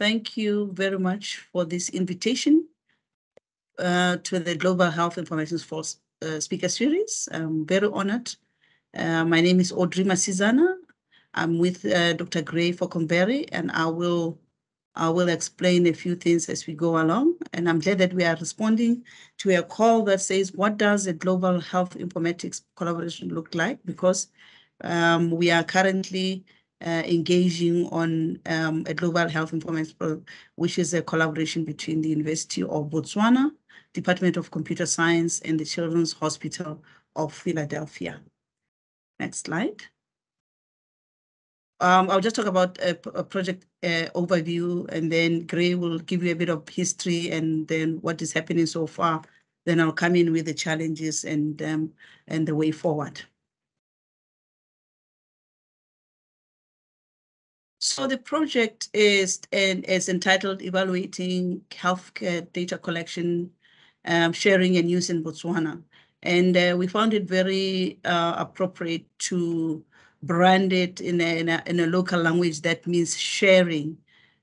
thank you very much for this invitation uh, to the Global Health Information Force uh, speaker series. I'm very honored. Uh, my name is Audrey Masizana. I'm with uh, Dr. Grey Faulkenberry, and I will I will explain a few things as we go along. And I'm glad that we are responding to a call that says, what does a global health informatics collaboration look like? Because um, we are currently uh, engaging on um, a global health informatics program, which is a collaboration between the University of Botswana, Department of Computer Science, and the Children's Hospital of Philadelphia. Next slide. Um, I'll just talk about a, a project uh, overview, and then Grey will give you a bit of history and then what is happening so far. Then I'll come in with the challenges and um, and the way forward. So the project is and is entitled Evaluating Healthcare Data Collection, um, Sharing and Use in Botswana. And uh, we found it very uh, appropriate to brand it in a, in a, in a local language that means sharing,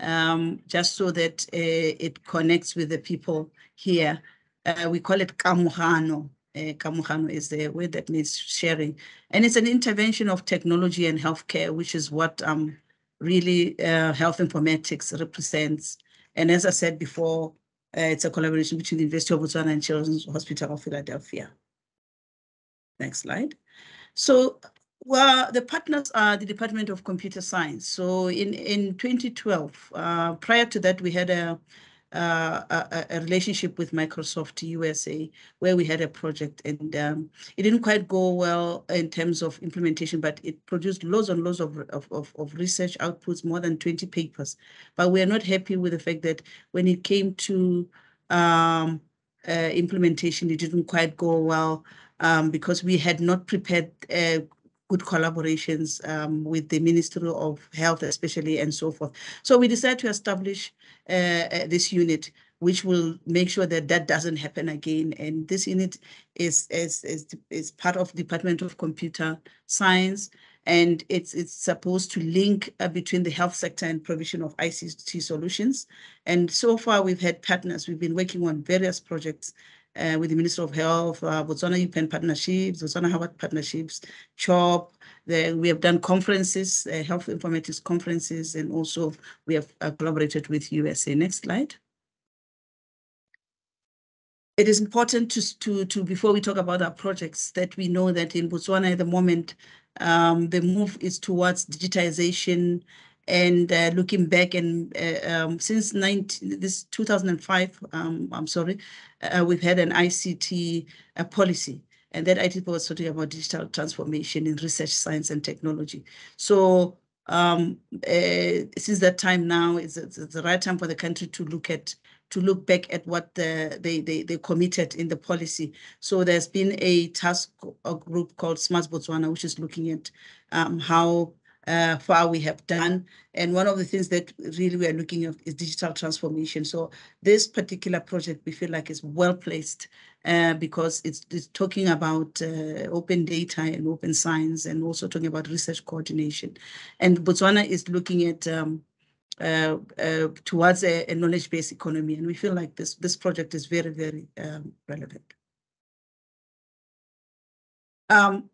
um, just so that uh, it connects with the people here. Uh, we call it kamuhano. Uh, kamuhano is the word that means sharing. And it's an intervention of technology and healthcare, which is what um, really uh, health informatics represents. And as I said before, uh, it's a collaboration between the University of Botswana and Children's Hospital of Philadelphia. Next slide. So well, the partners are the Department of Computer Science. So in, in 2012, uh, prior to that, we had a, uh, a, a, relationship with Microsoft USA, where we had a project, and um, it didn't quite go well in terms of implementation, but it produced loads and loads of, of, of, of research outputs, more than 20 papers. But we are not happy with the fact that when it came to um, uh, implementation, it didn't quite go well um, because we had not prepared uh, good collaborations um, with the Ministry of Health, especially, and so forth. So we decided to establish uh, uh, this unit, which will make sure that that doesn't happen again. And this unit is, is, is, is part of Department of Computer Science, and it's, it's supposed to link uh, between the health sector and provision of ICT solutions. And so far, we've had partners. We've been working on various projects uh, with the Minister of Health, uh, Botswana UPenn partnerships, Botswana Harvard partnerships, CHOP. The, we have done conferences, uh, health informatics conferences, and also we have uh, collaborated with USA. Next slide. It is important to, to, to, before we talk about our projects, that we know that in Botswana at the moment, um, the move is towards digitization and uh, looking back and uh, um, since 19, this 2005, um, I'm sorry, uh, we've had an ICT uh, policy and that ICT was talking about digital transformation in research, science and technology. So um, uh, since that time now, it's, the right time for the country to look at to look back at what the, they, they, they committed in the policy. So there's been a task a group called Smart Botswana, which is looking at um, how uh, far we have done. And one of the things that really we are looking at is digital transformation. So this particular project we feel like is well placed uh, because it's, it's, talking about uh, open data and open science and also talking about research coordination. And Botswana is looking at um, uh, uh, towards a, a knowledge-based economy. And we feel like this, this project is very, very um, relevant. Um,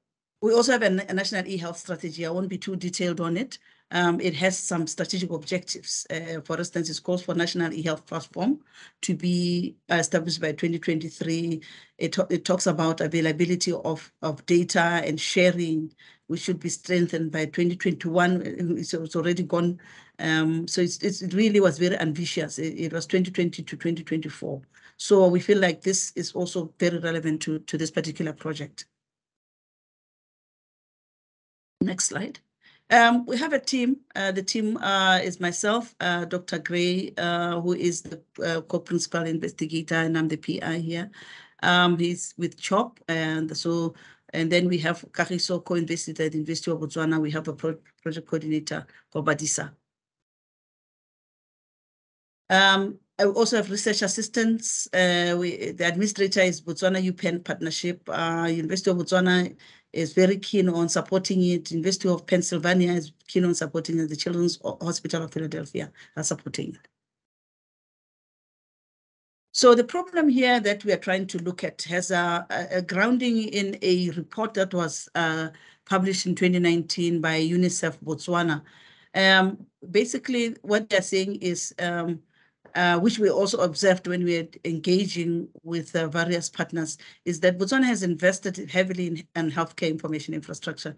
we also have a, a national e-health strategy. I won't be too detailed on it. Um, it has some strategic objectives. Uh, for instance, it calls for national e-health platform to be established by 2023. It, it talks about availability of, of data and sharing, which should be strengthened by 2021. It's, it's already gone. Um, so it's, it's, it really was very ambitious. It, it was 2020 to 2024. So we feel like this is also very relevant to, to this particular project. Next slide. Um, we have a team. Uh, the team uh, is myself, uh, Dr. Grey, uh, who is the uh, co-principal investigator, and I'm the PI here. Um, he's with CHOP, and so and then we have Kagiso, co-investigator at the University of Botswana. We have a pro project coordinator for Badisa. Um, I also have research assistants. Uh, we, the administrator is Botswana UPenn Partnership. Uh, University of Botswana is very keen on supporting it. University of Pennsylvania is keen on supporting it. The Children's Hospital of Philadelphia are supporting it. So the problem here that we are trying to look at has a, a grounding in a report that was uh, published in 2019 by UNICEF Botswana. Um, basically, what they're saying is, um, uh, which we also observed when we were engaging with uh, various partners, is that Botswana has invested heavily in, in healthcare information infrastructure.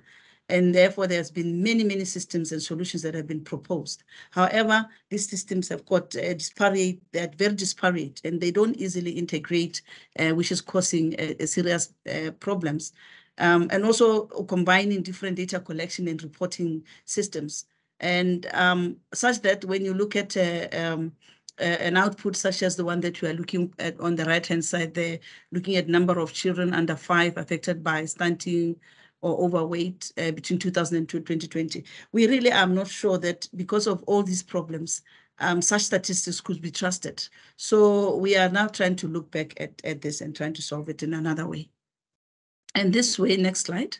And therefore, there's been many, many systems and solutions that have been proposed. However, these systems have got uh, disparate, they're very disparate, and they don't easily integrate, uh, which is causing serious uh, problems. Um, and also combining different data collection and reporting systems. And um, such that when you look at um, an output such as the one that you are looking at on the right-hand side there, looking at number of children under five affected by stunting, or overweight uh, between 2000 and 2020. We really are not sure that because of all these problems, um, such statistics could be trusted. So we are now trying to look back at, at this and trying to solve it in another way. And this way, next slide,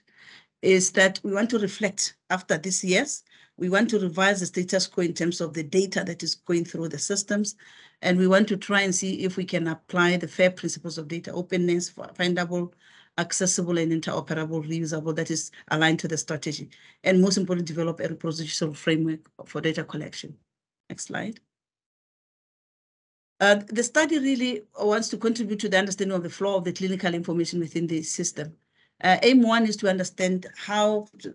is that we want to reflect after these years. We want to revise the status quo in terms of the data that is going through the systems. And we want to try and see if we can apply the FAIR principles of data openness, findable, accessible and interoperable, reusable that is aligned to the strategy. And most importantly, develop a reproducible framework for data collection. Next slide. Uh, the study really wants to contribute to the understanding of the flow of the clinical information within the system. Uh, aim one is to understand how the,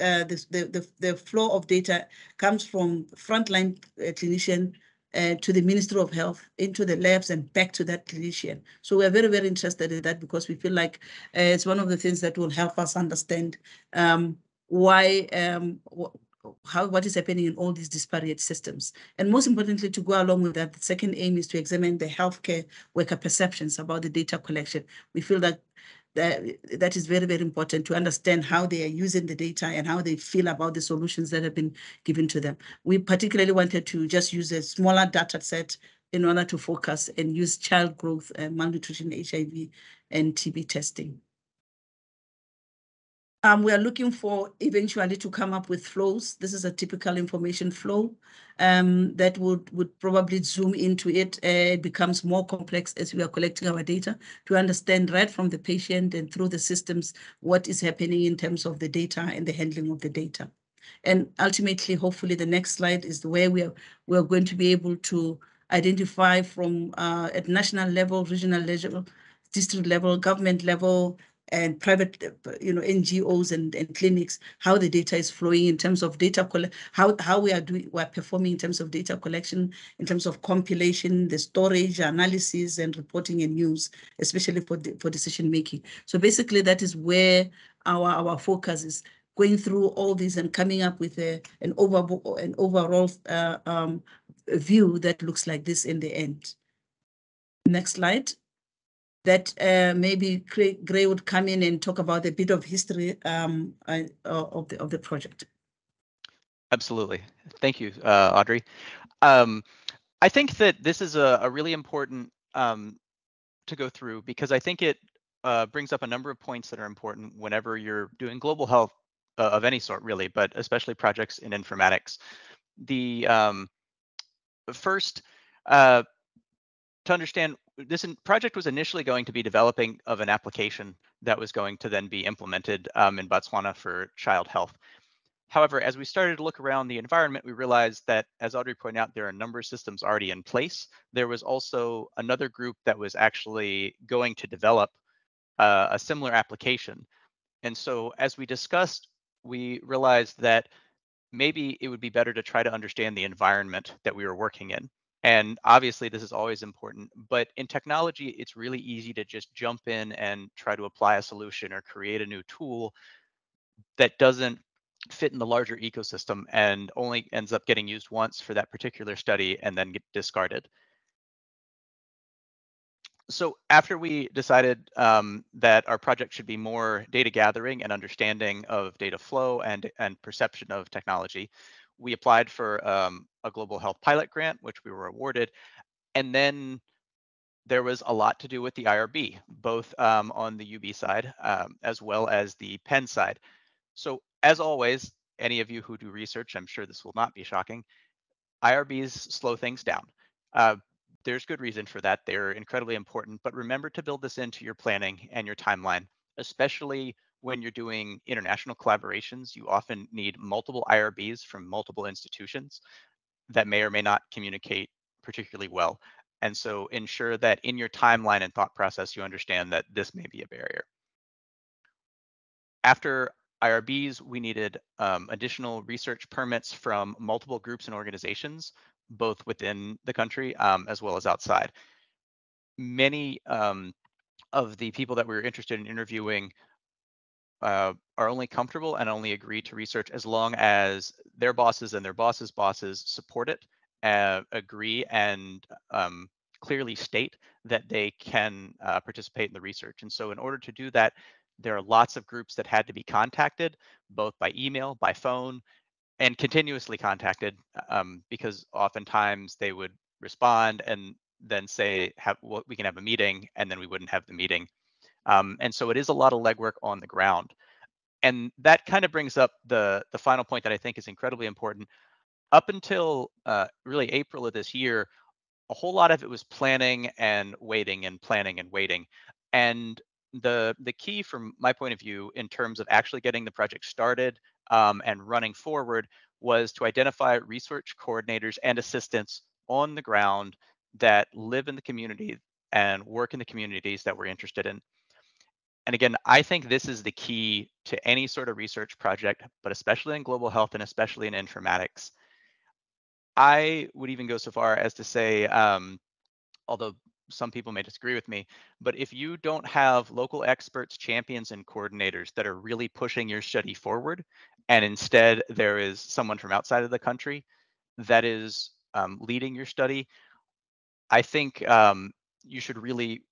uh, the, the, the, flow of data comes from frontline uh, clinician uh, to the Ministry of Health, into the labs and back to that clinician. So we're very, very interested in that because we feel like uh, it's one of the things that will help us understand um, why, um, how, what is happening in all these disparate systems. And most importantly, to go along with that, the second aim is to examine the healthcare worker perceptions about the data collection. We feel that that, that is very, very important to understand how they are using the data and how they feel about the solutions that have been given to them. We particularly wanted to just use a smaller data set in order to focus and use child growth, and malnutrition, HIV, and TB testing. Um, we are looking for eventually to come up with flows. This is a typical information flow um, that would, would probably zoom into it. Uh, it becomes more complex as we are collecting our data to understand right from the patient and through the systems what is happening in terms of the data and the handling of the data. And ultimately, hopefully, the next slide is where we are, we are going to be able to identify from uh, at national level, regional level, district level, government level, and private, you know, NGOs and, and clinics, how the data is flowing in terms of data, how, how we are doing, we're performing in terms of data collection, in terms of compilation, the storage, analysis, and reporting and use especially for, for decision making. So basically that is where our, our focus is going through all this and coming up with a, an, over, an overall uh, um, view that looks like this in the end. Next slide that uh, maybe Grey would come in and talk about a bit of history um, uh, of the of the project. Absolutely, thank you, uh, Audrey. Um, I think that this is a, a really important um, to go through because I think it uh, brings up a number of points that are important whenever you're doing global health uh, of any sort, really, but especially projects in informatics. The um, first, uh, to understand this project was initially going to be developing of an application that was going to then be implemented um, in Botswana for child health. However, as we started to look around the environment, we realized that, as Audrey pointed out, there are a number of systems already in place. There was also another group that was actually going to develop uh, a similar application. And so as we discussed, we realized that maybe it would be better to try to understand the environment that we were working in. And obviously, this is always important. But in technology, it's really easy to just jump in and try to apply a solution or create a new tool that doesn't fit in the larger ecosystem and only ends up getting used once for that particular study and then get discarded. So after we decided um, that our project should be more data gathering and understanding of data flow and, and perception of technology, we applied for um, a global health pilot grant, which we were awarded. And then there was a lot to do with the IRB, both um, on the UB side um, as well as the Penn side. So as always, any of you who do research, I'm sure this will not be shocking, IRBs slow things down. Uh, there's good reason for that. They're incredibly important, but remember to build this into your planning and your timeline, especially when you're doing international collaborations. You often need multiple IRBs from multiple institutions that may or may not communicate particularly well. And so ensure that in your timeline and thought process, you understand that this may be a barrier. After IRBs, we needed um, additional research permits from multiple groups and organizations, both within the country um, as well as outside. Many um, of the people that we were interested in interviewing uh, are only comfortable and only agree to research as long as their bosses and their bosses' bosses support it, uh, agree, and um, clearly state that they can uh, participate in the research. And so in order to do that, there are lots of groups that had to be contacted, both by email, by phone, and continuously contacted, um, because oftentimes they would respond and then say, have, well, we can have a meeting, and then we wouldn't have the meeting. Um, and so it is a lot of legwork on the ground. And that kind of brings up the, the final point that I think is incredibly important. Up until uh, really April of this year, a whole lot of it was planning and waiting and planning and waiting. And the the key from my point of view in terms of actually getting the project started um, and running forward was to identify research coordinators and assistants on the ground that live in the community and work in the communities that we're interested in. And again, I think this is the key to any sort of research project, but especially in global health and especially in informatics. I would even go so far as to say, um, although some people may disagree with me, but if you don't have local experts, champions, and coordinators that are really pushing your study forward, and instead there is someone from outside of the country that is um, leading your study, I think um, you should really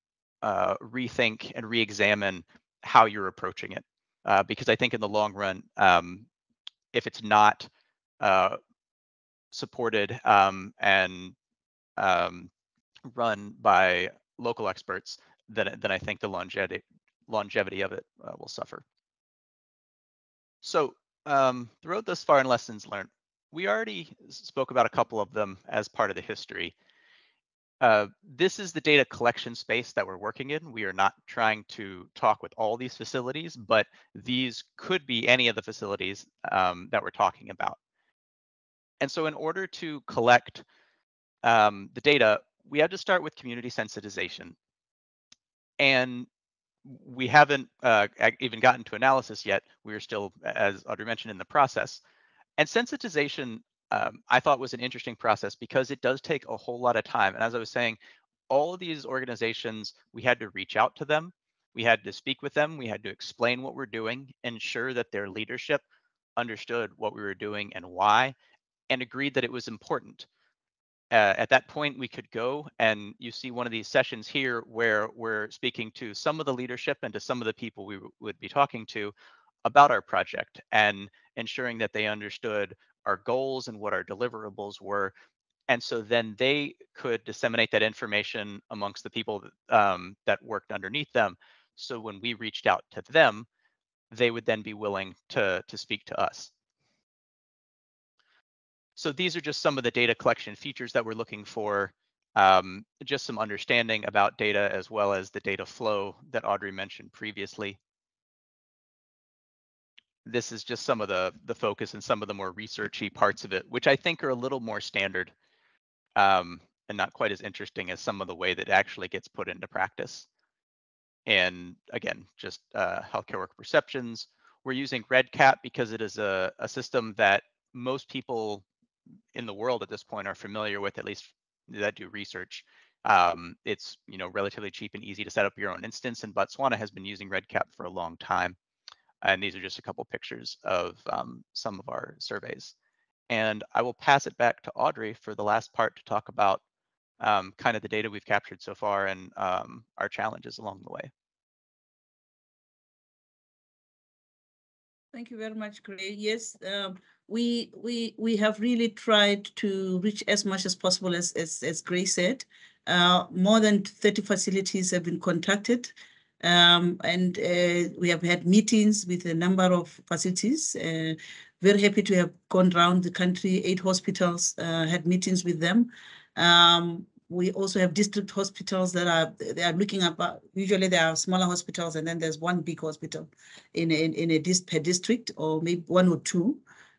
uh, rethink and re-examine how you're approaching it. Uh, because I think in the long run, um, if it's not uh, supported um, and um, run by local experts, then then I think the longevity longevity of it uh, will suffer. So um, the road thus far and lessons learned. We already spoke about a couple of them as part of the history. Uh, this is the data collection space that we're working in. We are not trying to talk with all these facilities, but these could be any of the facilities um, that we're talking about. And so in order to collect um, the data, we had to start with community sensitization. And we haven't uh, even gotten to analysis yet. We are still, as Audrey mentioned, in the process. And sensitization, um, I thought was an interesting process because it does take a whole lot of time. And as I was saying, all of these organizations, we had to reach out to them. We had to speak with them. We had to explain what we're doing, ensure that their leadership understood what we were doing and why, and agreed that it was important uh, at that point we could go and you see one of these sessions here where we're speaking to some of the leadership and to some of the people we would be talking to about our project and ensuring that they understood our goals and what our deliverables were and so then they could disseminate that information amongst the people that, um, that worked underneath them so when we reached out to them they would then be willing to to speak to us so these are just some of the data collection features that we're looking for. Um, just some understanding about data as well as the data flow that Audrey mentioned previously. This is just some of the, the focus and some of the more researchy parts of it, which I think are a little more standard um, and not quite as interesting as some of the way that actually gets put into practice. And again, just uh, healthcare work perceptions. We're using REDCap because it is a, a system that most people in the world at this point are familiar with, at least that do research. Um, it's you know relatively cheap and easy to set up your own instance, and Botswana has been using REDCap for a long time. And these are just a couple pictures of um, some of our surveys. And I will pass it back to Audrey for the last part to talk about um, kind of the data we've captured so far and um, our challenges along the way. Thank you very much, Grey. Yes, um, we we we have really tried to reach as much as possible as as, as Grace said. Uh, more than 30 facilities have been contacted. Um, and uh, we have had meetings with a number of facilities. Uh, very happy to have gone around the country, eight hospitals, uh, had meetings with them. Um, we also have district hospitals that are they are looking at usually there are smaller hospitals and then there's one big hospital in a, in a dis, per district or maybe one or two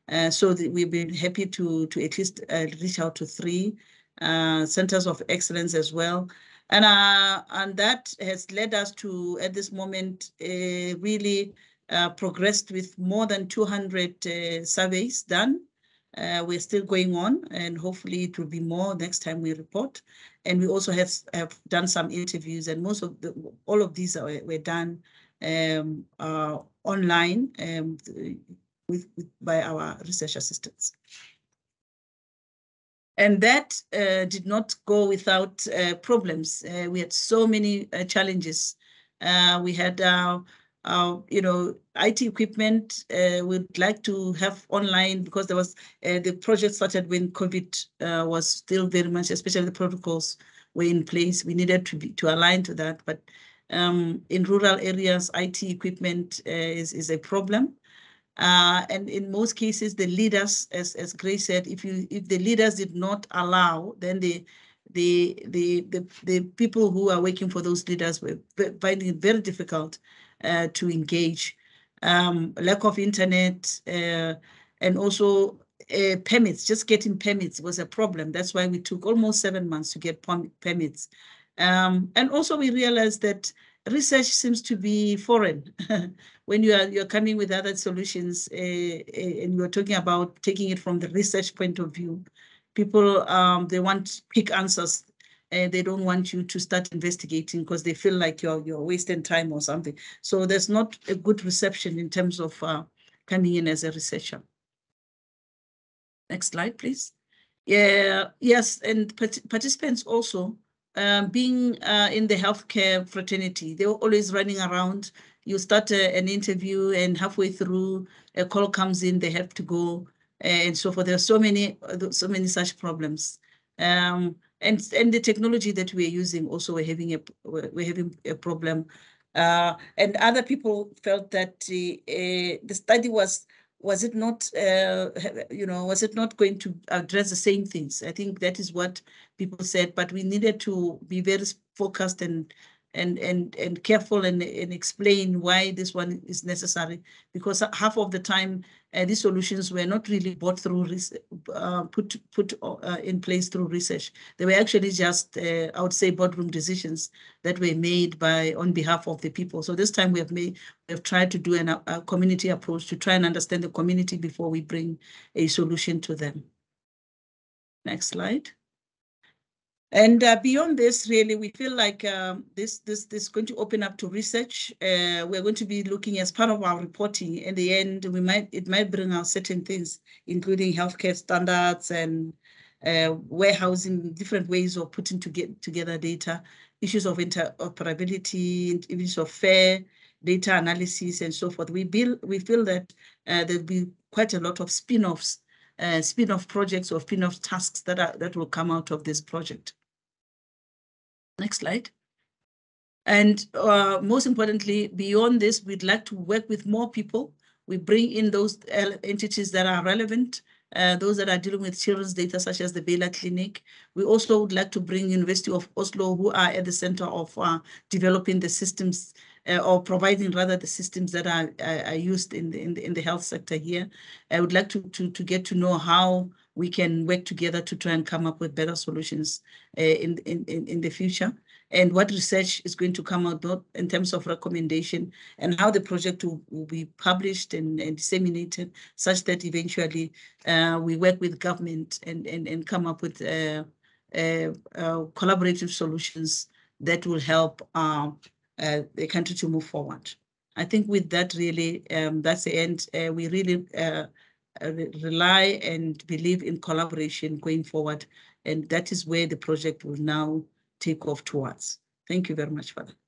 uh, so we've been happy to to at least uh, reach out to three uh, centers of excellence as well and uh, and that has led us to at this moment uh, really uh, progressed with more than 200 surveys done uh, we're still going on and hopefully it will be more next time we report. And we also have, have done some interviews and most of the, all of these are, were done um, uh, online um, with, with, by our research assistants. And that uh, did not go without uh, problems. Uh, we had so many uh, challenges. we had our, you know, IT equipment uh, we'd like to have online because there was uh, the project started when COVID uh, was still very much, especially the protocols were in place. We needed to be to align to that, but um, in rural areas, IT equipment uh, is is a problem. Uh, and in most cases, the leaders, as as Grace said, if you if the leaders did not allow, then the the the the, the people who are working for those leaders were finding it very difficult uh, to engage. Um, lack of internet uh, and also uh, permits, just getting permits was a problem. That's why we took almost seven months to get permits. Um, and also we realized that research seems to be foreign when you are you're coming with other solutions uh, and you're talking about taking it from the research point of view. People um, they want quick answers and they don't want you to start investigating because they feel like you're you're wasting time or something. So there's not a good reception in terms of uh, coming in as a researcher. Next slide, please. Yeah, yes, and participants also um, being uh, in the healthcare fraternity, they were always running around. You start a, an interview and halfway through a call comes in, they have to go and so forth. There are so many, so many such problems. Um, and and the technology that we're using also we're having a we're having a problem uh, and other people felt that uh, the study was was it not uh, you know was it not going to address the same things? I think that is what people said but we needed to be very focused and and and and careful and, and explain why this one is necessary. Because half of the time uh, these solutions were not really bought through uh, put put uh, in place through research. They were actually just uh, i would say boardroom decisions that were made by on behalf of the people. So this time we have made we have tried to do an, a community approach to try and understand the community before we bring a solution to them. Next slide and uh, beyond this, really, we feel like um, this, this, this is going to open up to research. Uh, we're going to be looking as part of our reporting. In the end, we might it might bring out certain things, including healthcare standards and uh, warehousing, different ways of putting to get together data, issues of interoperability, issues of fair data analysis, and so forth. We build, we feel that uh, there'll be quite a lot of spin-offs, uh, spin-off projects or spin-off tasks that are that will come out of this project. Next slide. And uh, most importantly, beyond this, we'd like to work with more people. We bring in those entities that are relevant, uh, those that are dealing with children's data, such as the Baylor Clinic. We also would like to bring University of Oslo, who are at the center of uh, developing the systems uh, or providing rather the systems that are, are, used in the, in the, in the health sector here. I would like to, to, to get to know how we can work together to try and come up with better solutions uh, in, in, in the future and what research is going to come out in terms of recommendation and how the project will, will be published and, and, disseminated such that eventually uh, we work with government and, and, and come up with uh, uh, uh collaborative solutions that will help uh, uh, the country to move forward. I think with that really, um, that's the end. we really uh, rely and believe in collaboration going forward. And that is where the project will now take off towards. Thank you very much for that.